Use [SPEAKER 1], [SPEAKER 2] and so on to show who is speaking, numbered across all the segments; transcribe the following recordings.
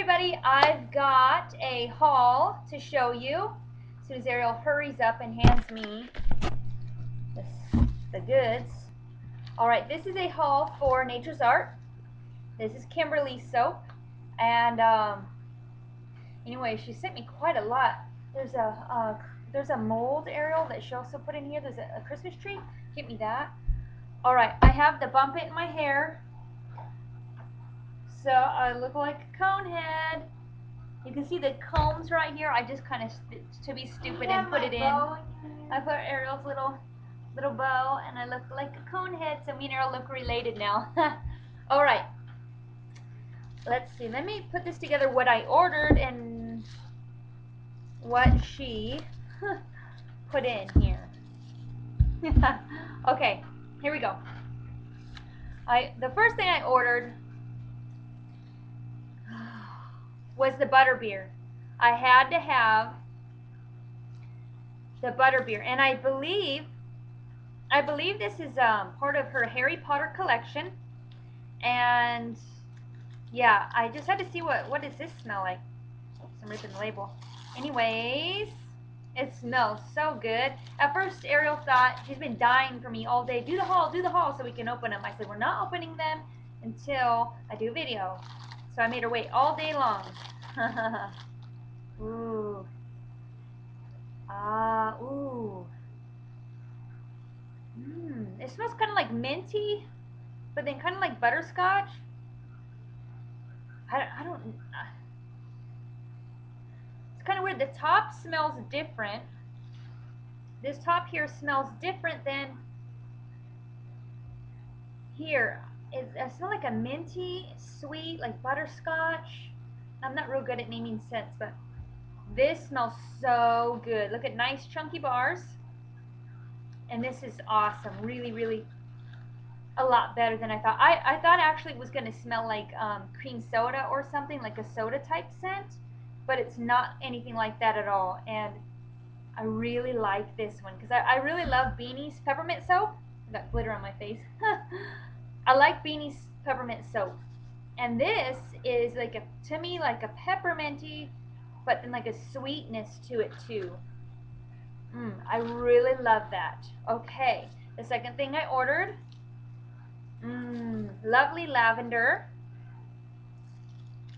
[SPEAKER 1] everybody, I've got a haul to show you. As soon as Ariel hurries up and hands me the, goods. Alright, this is a haul for Nature's Art. This is Kimberly soap. And, um, anyway, she sent me quite a lot. There's a, uh, there's a mold, Ariel, that she also put in here. There's a, a Christmas tree. Get me that. Alright, I have the Bump It in my hair. So I look like a cone head. You can see the combs right here. I just kind of, to be stupid, and put it in. I put Ariel's little little bow, and I look like a cone head. So me and Ariel look related now. All right. Let's see. Let me put this together. What I ordered and what she put in here. okay. Here we go. I the first thing I ordered was the butterbeer. I had to have the butterbeer, and I believe, I believe this is um, part of her Harry Potter collection. And yeah, I just had to see what what does this smell like. I'm ripping the label. Anyways, it smells so good. At first, Ariel thought she's been dying for me all day. Do the haul, do the haul, so we can open them. I said we're not opening them until I do a video. So I made her wait all day long. ooh. Ah, ooh. Mmm. It smells kind of like minty, but then kind of like butterscotch. I, I don't... Uh, it's kind of weird. The top smells different. This top here smells different than here it, it smells like a minty, sweet, like butterscotch. I'm not real good at naming scents, but this smells so good. Look at nice chunky bars. And this is awesome. Really, really a lot better than I thought. I, I thought actually it was going to smell like um, cream soda or something, like a soda type scent. But it's not anything like that at all. And I really like this one because I, I really love Beanie's peppermint soap. I got glitter on my face. I like Beanie's peppermint soap. And this is like a, to me, like a pepperminty, but then like a sweetness to it too. Mm, I really love that. Okay, the second thing I ordered, mm, lovely lavender.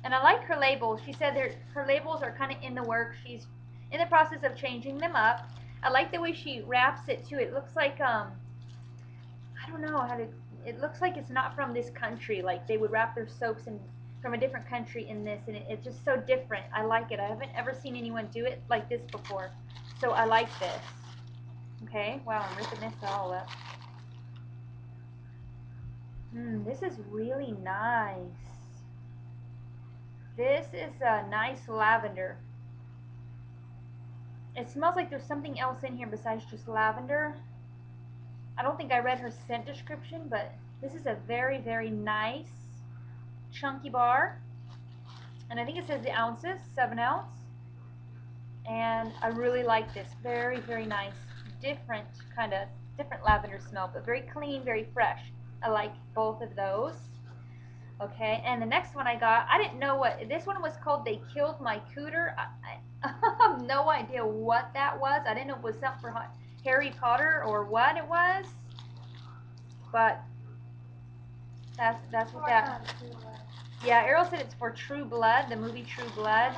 [SPEAKER 1] And I like her labels. She said her labels are kind of in the work. She's in the process of changing them up. I like the way she wraps it too. It looks like, um, I don't know how to it looks like it's not from this country. Like they would wrap their soaps in from a different country in this, and it, it's just so different. I like it. I haven't ever seen anyone do it like this before, so I like this. Okay, wow, I'm ripping this all up. Hmm, this is really nice. This is a nice lavender. It smells like there's something else in here besides just lavender. I don't think I read her scent description, but this is a very, very nice chunky bar. And I think it says the ounces, 7 ounce. And I really like this. Very, very nice. Different kind of, different lavender smell, but very clean, very fresh. I like both of those. Okay, and the next one I got, I didn't know what, this one was called They Killed My Cooter. I, I have no idea what that was. I didn't know it was something for Harry Potter or what it was. But that's that's what that. Yeah, Ariel said it's for True Blood, the movie True Blood.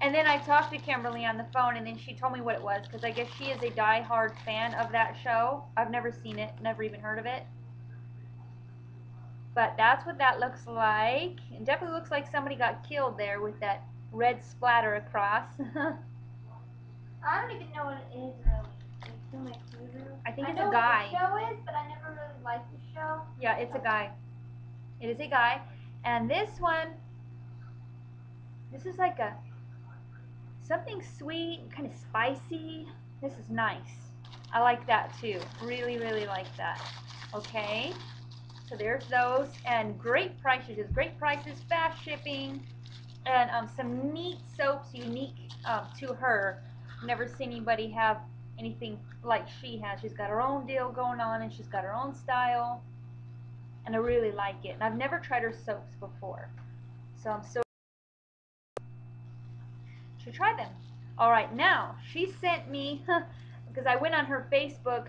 [SPEAKER 1] And then I talked to Kimberly on the phone, and then she told me what it was because I guess she is a die-hard fan of that show. I've never seen it, never even heard of it. But that's what that looks like. It definitely looks like somebody got killed there with that red splatter across.
[SPEAKER 2] I don't even know what it is really.
[SPEAKER 1] I think
[SPEAKER 2] I
[SPEAKER 1] it's a guy.
[SPEAKER 2] What the show is, but I never really liked the show.
[SPEAKER 1] Yeah, it's a guy. It is a guy. And this one, this is like a something sweet, kind of spicy. This is nice. I like that too. Really, really like that. Okay. So there's those. And great prices. Great prices, fast shipping, and um, some neat soaps unique um, to her. Never seen anybody have anything like she has. She's got her own deal going on and she's got her own style. And I really like it. And I've never tried her soaps before. So I'm so should try them. All right, now she sent me because I went on her Facebook.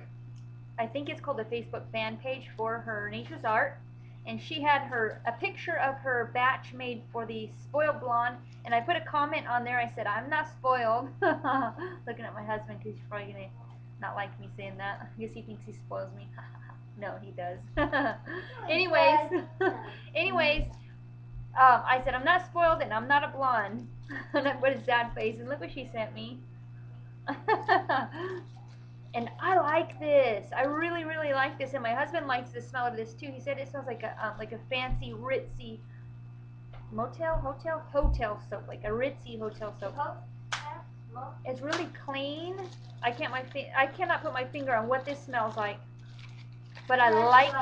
[SPEAKER 1] I think it's called the Facebook fan page for her Nature's Art, and she had her a picture of her batch made for the spoiled blonde, and I put a comment on there. I said I'm not spoiled. Looking at my husband because he's probably gonna not like me saying that. I guess he thinks he spoils me. no, he does. anyways, anyways, um, I said I'm not spoiled and I'm not a blonde. and I put a sad face, and look what she sent me. and I like this. I really, really like this, and my husband likes the smell of this too. He said it smells like a um, like a fancy, ritzy motel, hotel, hotel soap, like a ritzy hotel soap. It's really clean. I can't my I cannot put my finger on what this smells like, but I like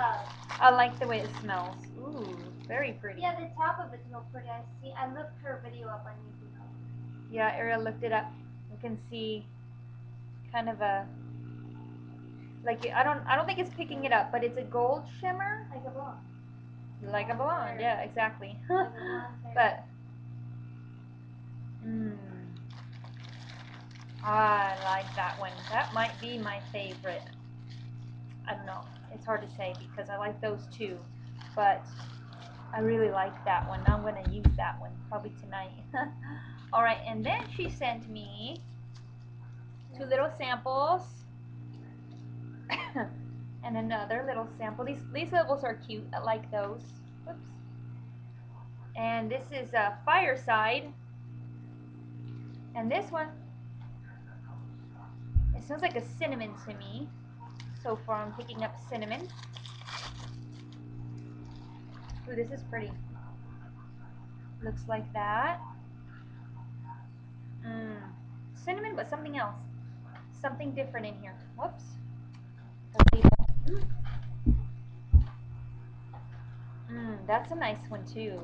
[SPEAKER 1] I like the way it smells. Ooh, very pretty.
[SPEAKER 2] Yeah, the top of it smells pretty. I see. I looked her video up on YouTube.
[SPEAKER 1] Yeah, Ariel looked it up. You can see kind of a like I don't I don't think it's picking it up, but it's a gold shimmer
[SPEAKER 2] Like a blonde.
[SPEAKER 1] like a blonde. Yeah, exactly.
[SPEAKER 2] Like a blonde hair.
[SPEAKER 1] but mm, I like that one. That might be my favorite. I don't know. It's hard to say because I like those two, but I really like that one. I'm gonna use that one probably tonight. All right, and then she sent me two little samples and another little sample. These these labels are cute. I like those. Whoops. And this is a fireside. And this one, it smells like a cinnamon to me. So far, I'm picking up cinnamon. Ooh, this is pretty. Looks like that. Mmm. Cinnamon, but something else. Something different in here. Whoops. Mmm, that's a nice one too.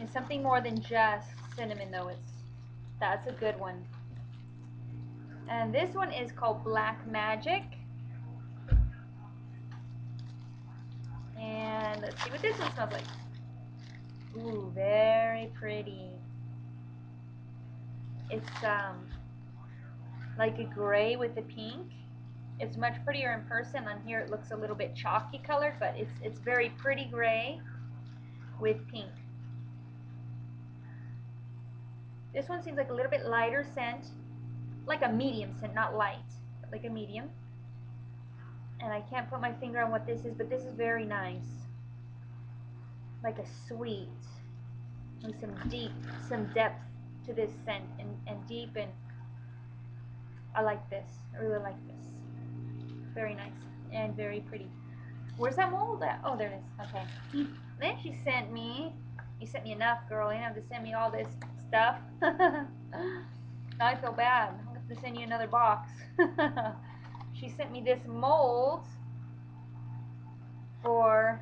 [SPEAKER 1] It's something more than just cinnamon though. It's that's a good one. And this one is called Black Magic. And let's see what this one smells like. Ooh, very pretty. It's um like a gray with a pink. It's much prettier in person. On here it looks a little bit chalky colored, but it's it's very pretty gray with pink. This one seems like a little bit lighter scent, like a medium scent, not light, like a medium. And I can't put my finger on what this is, but this is very nice. Like a sweet, and some deep, some depth to this scent, and, and deep, and I like this. I really like this. Very nice and very pretty. Where's that mold at? Oh, there it is. Okay. Then she sent me, you sent me enough, girl. You have to send me all this stuff. now I feel bad. To send you another box. she sent me this mold for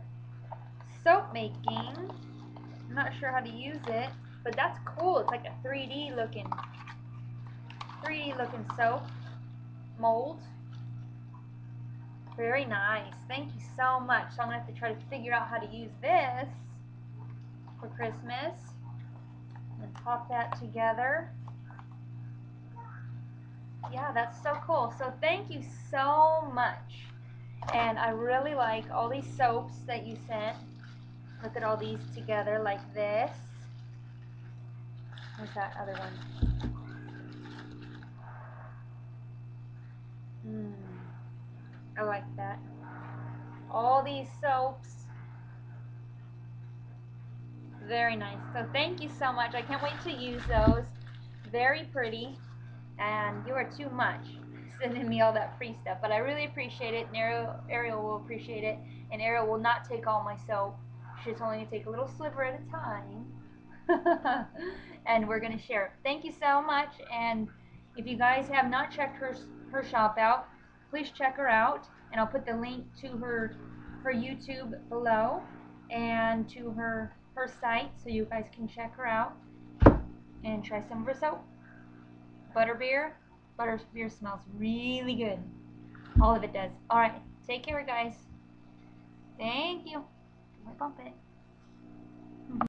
[SPEAKER 1] soap making. I'm not sure how to use it, but that's cool. It's like a 3D looking, 3D looking soap mold. Very nice. Thank you so much. So I'm going to have to try to figure out how to use this for Christmas. And pop that together. Yeah, that's so cool. So thank you so much. And I really like all these soaps that you sent. Look at all these together like this. What's that other one? Mmm. I like that. All these soaps. Very nice. So thank you so much. I can't wait to use those. Very pretty. And you are too much sending me all that free stuff. But I really appreciate it. And Ariel, Ariel will appreciate it. And Ariel will not take all my soap. She's only going to take a little sliver at a time. and we're going to share. Thank you so much. And if you guys have not checked her, her shop out, please check her out and I'll put the link to her her YouTube below and to her her site so you guys can check her out and try some of her soap. Butterbeer. Butterbeer smells really good. All of it does. Alright, take care guys. Thank you. It.